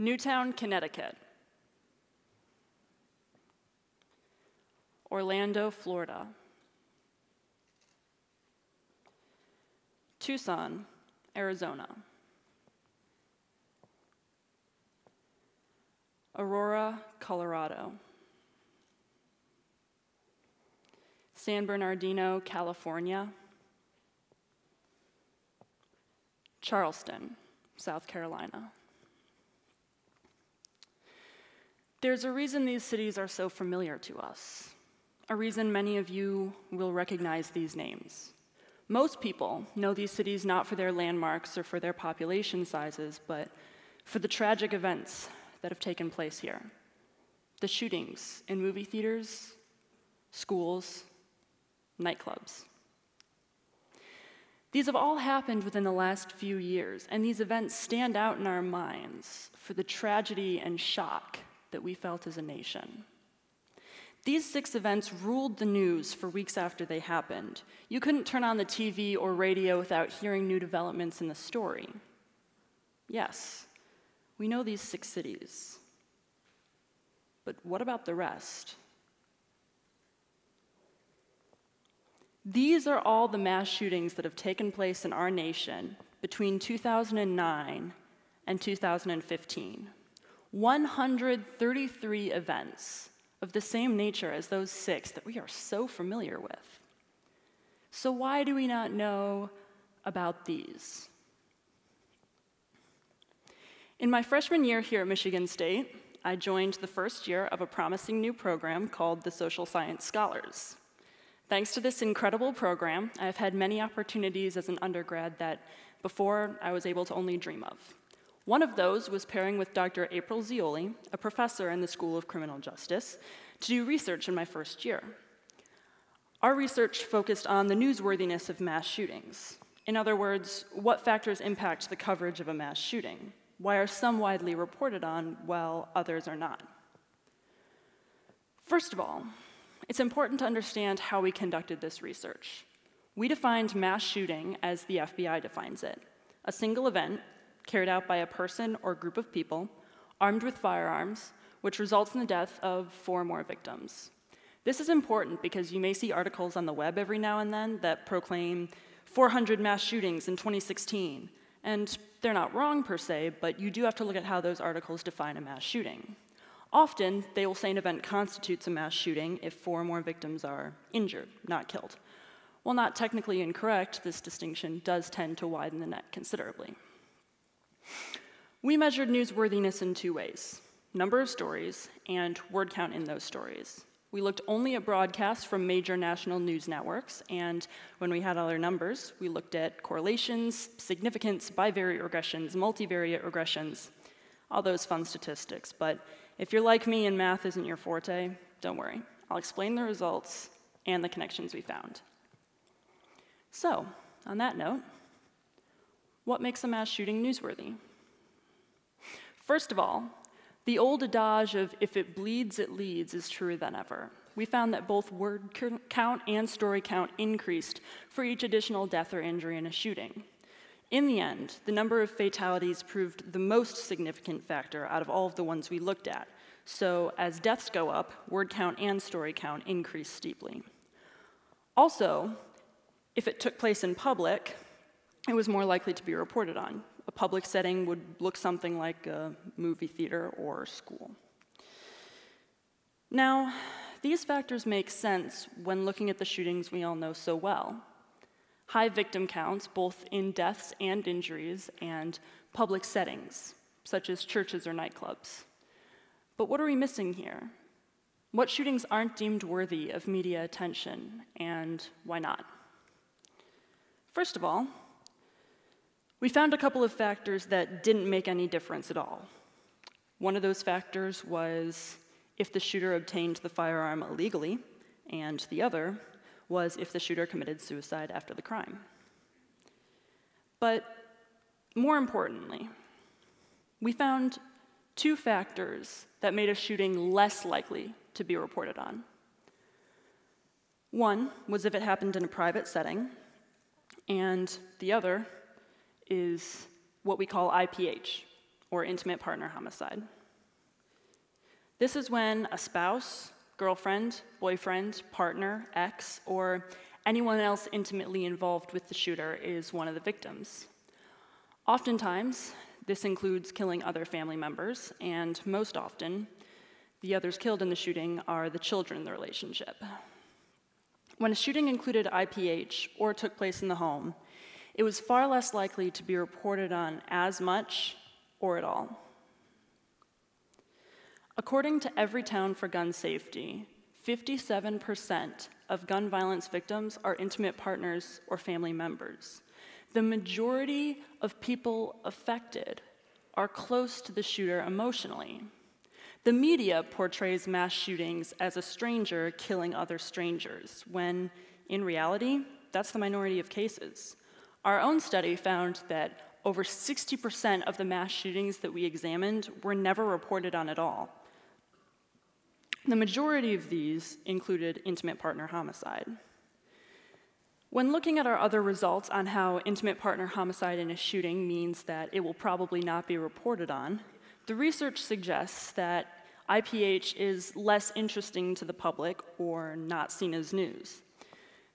Newtown, Connecticut. Orlando, Florida. Tucson, Arizona. Aurora, Colorado. San Bernardino, California. Charleston, South Carolina. There's a reason these cities are so familiar to us, a reason many of you will recognize these names. Most people know these cities not for their landmarks or for their population sizes, but for the tragic events that have taken place here. The shootings in movie theaters, schools, nightclubs. These have all happened within the last few years, and these events stand out in our minds for the tragedy and shock that we felt as a nation. These six events ruled the news for weeks after they happened. You couldn't turn on the TV or radio without hearing new developments in the story. Yes, we know these six cities. But what about the rest? These are all the mass shootings that have taken place in our nation between 2009 and 2015. 133 events of the same nature as those six that we are so familiar with. So, why do we not know about these? In my freshman year here at Michigan State, I joined the first year of a promising new program called the Social Science Scholars. Thanks to this incredible program, I have had many opportunities as an undergrad that before I was able to only dream of. One of those was pairing with Dr. April Zeoli, a professor in the School of Criminal Justice, to do research in my first year. Our research focused on the newsworthiness of mass shootings. In other words, what factors impact the coverage of a mass shooting? Why are some widely reported on while others are not? First of all, it's important to understand how we conducted this research. We defined mass shooting as the FBI defines it a single event carried out by a person or group of people armed with firearms, which results in the death of four more victims. This is important because you may see articles on the web every now and then that proclaim 400 mass shootings in 2016. And they're not wrong per se, but you do have to look at how those articles define a mass shooting. Often, they will say an event constitutes a mass shooting if four or more victims are injured, not killed. While not technically incorrect, this distinction does tend to widen the net considerably. We measured newsworthiness in two ways number of stories and word count in those stories. We looked only at broadcasts from major national news networks, and when we had other numbers, we looked at correlations, significance, bivariate regressions, multivariate regressions, all those fun statistics. But if you're like me and math isn't your forte, don't worry. I'll explain the results and the connections we found. So, on that note, what makes a mass shooting newsworthy? First of all, the old adage of if it bleeds, it leads is truer than ever. We found that both word count and story count increased for each additional death or injury in a shooting. In the end, the number of fatalities proved the most significant factor out of all of the ones we looked at. So, as deaths go up, word count and story count increase steeply. Also, if it took place in public, it was more likely to be reported on. A public setting would look something like a movie theater or school. Now, these factors make sense when looking at the shootings we all know so well. High victim counts, both in deaths and injuries, and public settings, such as churches or nightclubs. But what are we missing here? What shootings aren't deemed worthy of media attention, and why not? First of all, we found a couple of factors that didn't make any difference at all. One of those factors was if the shooter obtained the firearm illegally, and the other was if the shooter committed suicide after the crime. But more importantly, we found two factors that made a shooting less likely to be reported on. One was if it happened in a private setting, and the other is what we call IPH, or intimate partner homicide. This is when a spouse, girlfriend, boyfriend, partner, ex, or anyone else intimately involved with the shooter is one of the victims. Oftentimes, this includes killing other family members, and most often, the others killed in the shooting are the children in the relationship. When a shooting included IPH or took place in the home, it was far less likely to be reported on as much or at all. According to Everytown for Gun Safety, 57% of gun violence victims are intimate partners or family members. The majority of people affected are close to the shooter emotionally. The media portrays mass shootings as a stranger killing other strangers, when in reality, that's the minority of cases. Our own study found that over 60% of the mass shootings that we examined were never reported on at all. The majority of these included intimate partner homicide. When looking at our other results on how intimate partner homicide in a shooting means that it will probably not be reported on, the research suggests that IPH is less interesting to the public or not seen as news.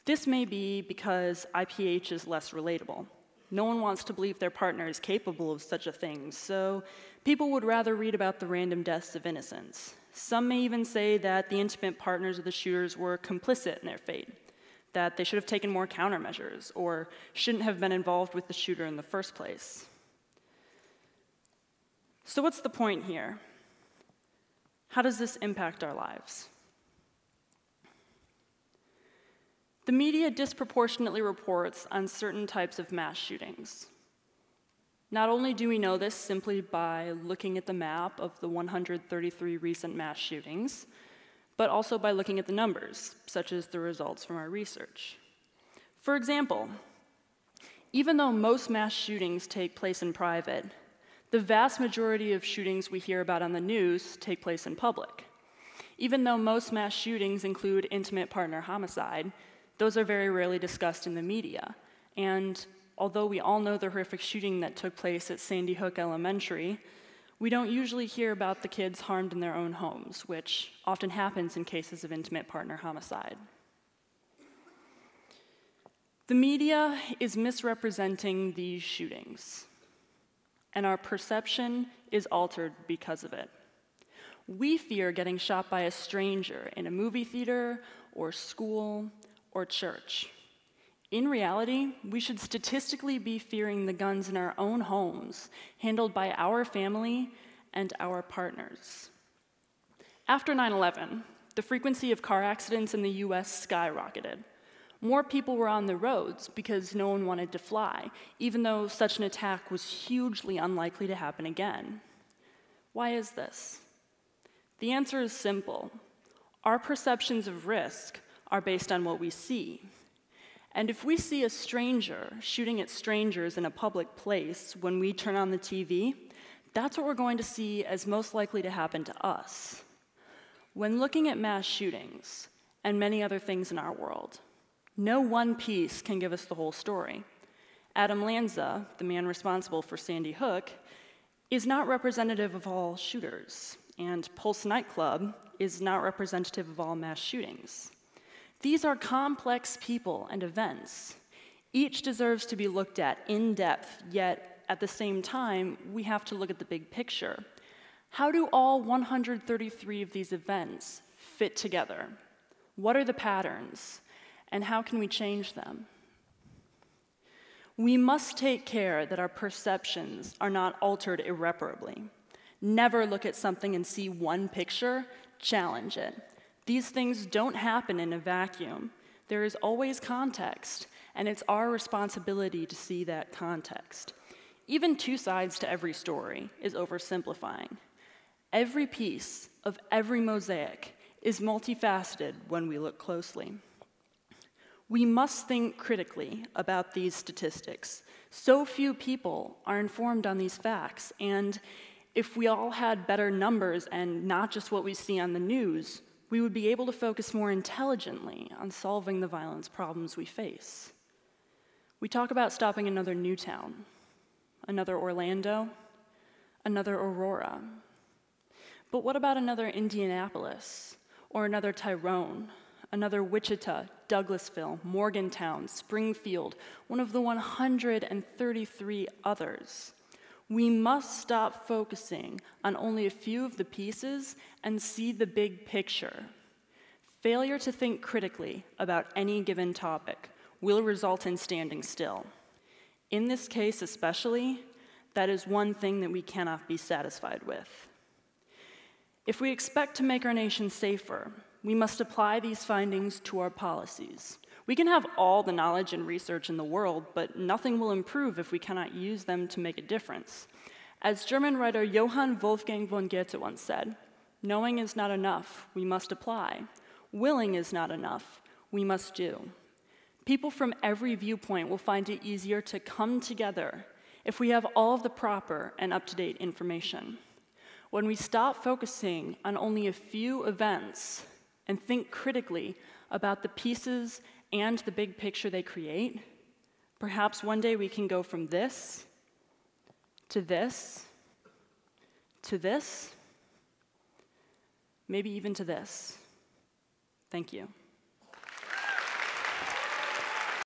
This may be because IPH is less relatable. No one wants to believe their partner is capable of such a thing, so people would rather read about the random deaths of innocents. Some may even say that the intimate partners of the shooters were complicit in their fate, that they should have taken more countermeasures, or shouldn't have been involved with the shooter in the first place. So, what's the point here? How does this impact our lives? The media disproportionately reports on certain types of mass shootings. Not only do we know this simply by looking at the map of the 133 recent mass shootings, but also by looking at the numbers, such as the results from our research. For example, even though most mass shootings take place in private, the vast majority of shootings we hear about on the news take place in public. Even though most mass shootings include intimate partner homicide, those are very rarely discussed in the media. And although we all know the horrific shooting that took place at Sandy Hook Elementary, we don't usually hear about the kids harmed in their own homes, which often happens in cases of intimate partner homicide. The media is misrepresenting these shootings, and our perception is altered because of it. We fear getting shot by a stranger in a movie theater or school or church. In reality, we should statistically be fearing the guns in our own homes, handled by our family and our partners. After 9 11, the frequency of car accidents in the US skyrocketed. More people were on the roads because no one wanted to fly, even though such an attack was hugely unlikely to happen again. Why is this? The answer is simple. Our perceptions of risk are based on what we see. And if we see a stranger shooting at strangers in a public place when we turn on the TV, that's what we're going to see as most likely to happen to us. When looking at mass shootings and many other things in our world, no one piece can give us the whole story. Adam Lanza, the man responsible for Sandy Hook, is not representative of all shooters, and Pulse nightclub is not representative of all mass shootings. These are complex people and events. Each deserves to be looked at in depth, yet at the same time, we have to look at the big picture. How do all 133 of these events fit together? What are the patterns? And how can we change them? We must take care that our perceptions are not altered irreparably. Never look at something and see one picture, challenge it. These things don't happen in a vacuum. There is always context, and it's our responsibility to see that context. Even two sides to every story is oversimplifying. Every piece of every mosaic is multifaceted when we look closely. We must think critically about these statistics. So few people are informed on these facts, and if we all had better numbers and not just what we see on the news, we would be able to focus more intelligently on solving the violence problems we face. We talk about stopping another Newtown, another Orlando, another Aurora. But what about another Indianapolis, or another Tyrone, another Wichita, Douglasville, Morgantown, Springfield, one of the 133 others? We must stop focusing on only a few of the pieces and see the big picture. Failure to think critically about any given topic will result in standing still. In this case, especially, that is one thing that we cannot be satisfied with. If we expect to make our nation safer, we must apply these findings to our policies. We can have all the knowledge and research in the world, but nothing will improve if we cannot use them to make a difference. As German writer Johann Wolfgang von Goethe once said, knowing is not enough, we must apply. Willing is not enough, we must do. People from every viewpoint will find it easier to come together if we have all of the proper and up to date information. When we stop focusing on only a few events and think critically about the pieces and the big picture they create, perhaps one day we can go from this to this to this, maybe even to this. Thank you.